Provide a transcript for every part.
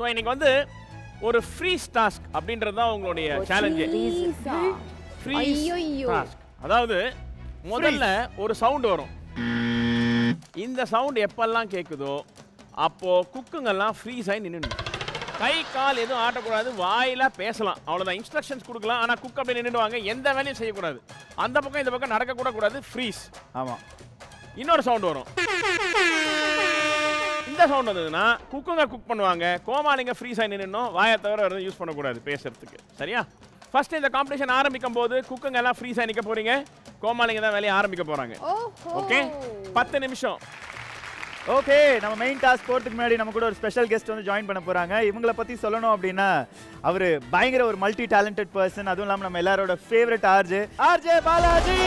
So இன்னைக்கு வந்து ஒரு ஃப்ரீஸ் டாஸ்க் அப்படின்றது தான் உங்களுடைய சேலஞ்சு ஃப்ரீஸ். டாஸ்க் அதாவது முதல்ல ஒரு சவுண்ட் வரும். இந்த சவுண்ட் எப்பெல்லாம் கேட்குதோ அப்போ குக்குங்கெல்லாம் ஃப்ரீஸ் ஆகி நின்று கை கால் எதுவும் ஆட்டக்கூடாது வாயில பேசலாம். அவ்வளோதான் இன்ஸ்ட்ரக்ஷன்ஸ் கொடுக்கலாம். ஆனால் குக் அப்படி நின்றுடுவாங்க எந்த வேலையும் செய்யக்கூடாது. அந்த பக்கம் இந்த பக்கம் நடக்க கூட கூடாது. ஃப்ரீஸ் ஆமா. இன்னொரு சவுண்ட் வரும். இந்த சவுண்ட் வந்ததுன்னா குக்குங்க குக் பண்ணுவாங்க. கோமாளிங்க ஃப்ரீஸ் ஆகி நின்னும் வாயை தவிர வேறு யூஸ் பண்ணக்கூடாது பேசுறதுக்கு. சரியா? ஃபர்ஸ்ட் இந்த காம்படிஷன் ஆரம்பிக்கும் போது குக்குங்க எல்லாம் ஃப்ரீஸ் ஆகி நிற்க போறீங்க. கோமாளிங்க தான் வேலையை ஆரம்பிக்க போறாங்க. ஓகே பத்து நிமிஷம். ஓகே நம்ம மெயின் டாஸ்க் போறதுக்கு முன்னாடி நம்ம கூட ஒரு ஸ்பெஷல் கெஸ்ட் வந்து ஜாயின் பண்ண போறாங்க. இவங்கள பத்தி சொல்லணும் அப்படின்னா அவரு பயங்கர ஒரு மல்டி டேலண்டட் பர்சன் அதுவும் இல்லாம நம்ம எல்லாரோட favourite RJ. RJ Balaji!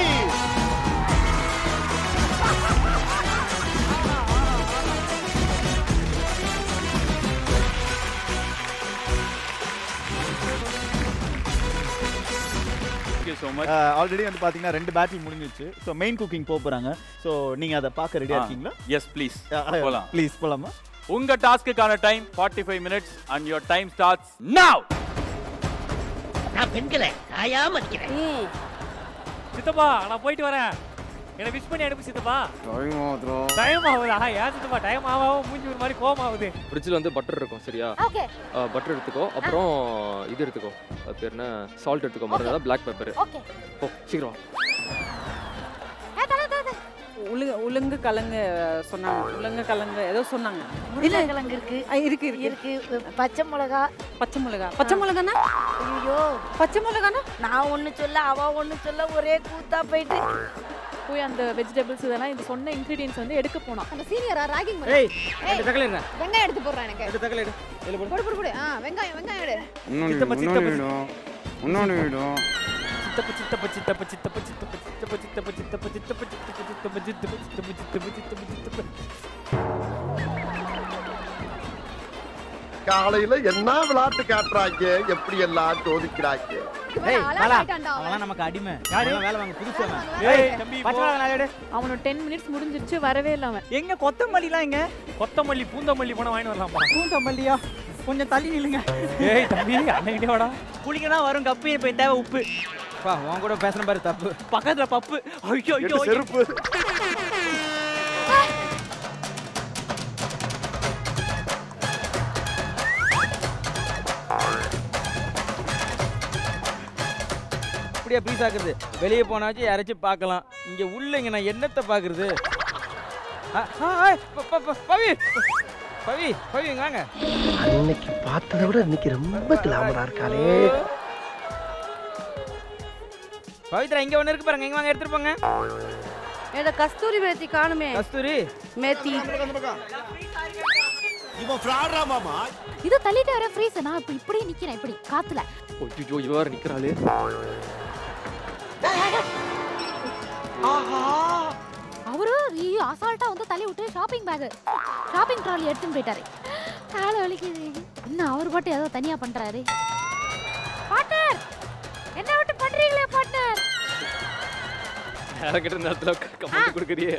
So much already வந்து பாத்தீங்கன்னா ரெண்டு பேட்டில் முடிஞ்சிச்சு ஸோ மெயின் குக்கிங் போக போறாங்க ஸோ நீங்க அதை பார்க்க ரெடியா இருக்கீங்களா? எஸ் ப்ளீஸ் போலாம். ப்ளீஸ் போலாமா? உங்க டாஸ்க்குக்கான time 45 five minutes and your time starts now நான் பெண்களை நிக்கிறேன் சித்தப்பா நான் போயிட்டு வரேன். என்ன விஷ் பண்ணி அனுப்பு சித்தப்பா டைம் ஆகுது? ஆஹா ஏன் சித்தப்பா டைம் ஆக ஆக மூஞ்சி ஒரு மாதிரி கோவம் ஆகுது. ஃப்ரிட்ஜில் வந்து பட்டர் இருக்கும் சரியா? ஓகே பட்டர் எடுத்துக்கோ. அப்புறம் இது எடுத்துக்கோ. அது பேர் என்ன? சால்ட் எடுத்துக்கோ. மறுநாள் பிளாக் பெப்பர் ஓகே ஓ சீக்கிரம் ஏ தல தல உளுங்க உளுங்கு கலங்கு சொன்னாங்க. உளுங்கு கலங்கு ஏதோ சொன்னாங்க. இருக்கு. ஆ, இருக்கு இருக்கு. இருக்கு. பச்சை மிளகா. பச்சை மிளகா. பச்சை மிளகானா? ஐயோ. பச்சை மிளகானா? நான் ஒண்ணு சொல்ல அவ ஒண்ணு சொல்ல ஒரே கூத்தா போயிட்டு. போய் அந்த வெஜிடபிள்ஸ் இதெல்லாம் இந்த சொன்ன இன்கிரீடியன்ஸ் வந்து எடுக்க போனோம் அந்த சீனியரா ராகிங் ஏய் ஏய். தக்கல என்ன வெங்காயம் எடுத்து போடுறேன் எனக்கு எடுத்து தக்கல எடு இதுல போடு போடு போடு ஆ வெங்காயம் வெங்காயம் எடு சித்தப்பா சித்தப்பா சித்தப்பா சித்தப்பா சித்தப்பா சித்தப்பா சித்தப்பா சித்தப்பா சித்தப்பா சித்தப்பா சித்தப்பா சித்தப்பா சித்தப்பா சித்தப்பா சித்தப்பா சித்தப்பா சித்தப்பா சித்தப்பா காலையில என்ன விளையாட்டு காட்டுறாங்க? எப்படி எல்லாம் சோதிக்கிறாங்க நமக்கு அடிமை. யாரு? வேலை வாங்க டென் மினிட்ஸ் முடிஞ்சிருச்சு வரவே இல்லை அவன். எங்க கொத்தமல்லிலாம் எங்க? கொத்தமல்லி பூந்தமல்லி போனா வாங்கி வரலாம் பூந்தமல்லியா? கொஞ்சம் தள்ளி நில்லுங்க. ஏய் தம்பி அன்னைக்கிட்டே வாடா. குளிக்கனா வரும் கப்பு இப்ப தேவை உப்பு. உன் கூட பேசுற பாரு தப்பு. பக்கத்துல பப்பு. ஐயோ ஐயோ ஐயோ. செருப்பு. அப்படியே பீஸ் ஆக்குறது வெளியே போனாச்சும் யாராச்சும் பார்க்கலாம். இங்க உள்ள இங்க நான் என்னத்தை பாக்குறது ஆ, ஆ, ஆ, ப- ப- ப- பவி பவி பவி இங்க வாங்க. அன்னைக்கு பார்த்ததை விட இன்னைக்கு ரொம்ப கிளாமரா இருக்காளே. பவித்ரா இங்க ஒண்ணு இருக்கு பாருங்க. இங்க வாங்க எடுத்துட்டு போங்க. கஸ்தூரி மேத்தி காணுமே. கஸ்தூரி. மேத்தி. இது தள்ளிட்டு வர ஃப்ரீஸ் நான் இப்ப இப்படியே நிக்கிறேன். இப்படி காத்துல. ஐயோ நிக்கிறாளே. அவரு ஐயோ அசால்ட்டா வந்து தள்ளி விட்டு ஷாப்பிங் பேக் ஷாப்பிங் ட்ராலி எடுத்துன்னு போயிட்டாரு. காலை வலிக்குது. என்ன அவர் பாட்டு ஏதோ தனியா பண்றாரு? பார்ட்னர் என்ன விட்டு பண்றீங்களே பார்ட்னர் யார்கிட்ட நேரத்தில் கமெண்ட் கொடுக்குறியே